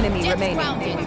enemy Jets remaining.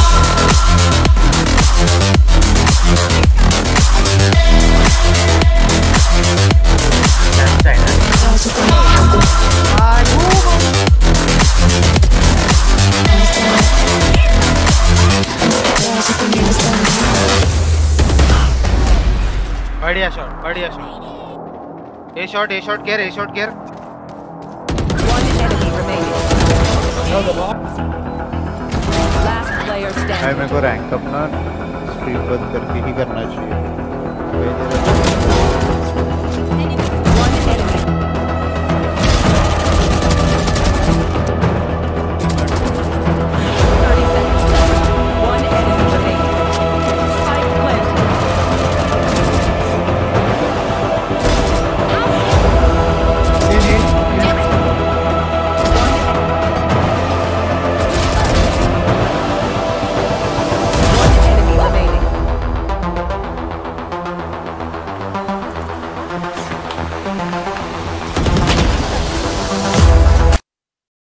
बढ़िया shot बढ़िया shot a shot a shot care a shot care भाई मेरे को रैंक अपना स्पीड बंद करके ही करना चाहिए।